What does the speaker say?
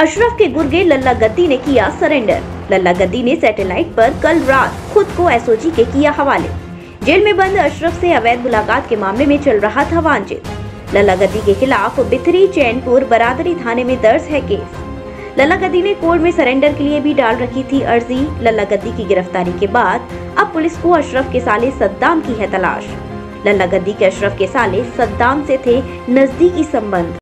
अशरफ के गुर्गे लल्ला गद्दी ने किया सरेंडर लल्ला गद्दी ने सैटेलाइट पर कल रात खुद को एसओजी के किया हवाले। जेल में बंद अशरफ से अवैध मुलाकात के मामले में चल रहा था वांछित। लल्ला गद्दी के खिलाफ बिथरी चैनपुर बरादरी थाने में दर्ज है केस। लल्ला गद्दी ने कोर्ट में सरेंडर के लिए भी डाल रखी थी अर्जी। लल्ला गद्दी की गिरफ्तारी के बाद अब पुलिस को अशरफ के साले सद्दाम की है तलाश। लल्ला गद्दी के अशरफ के साले सद्दाम से थे नजदीकी संबंध।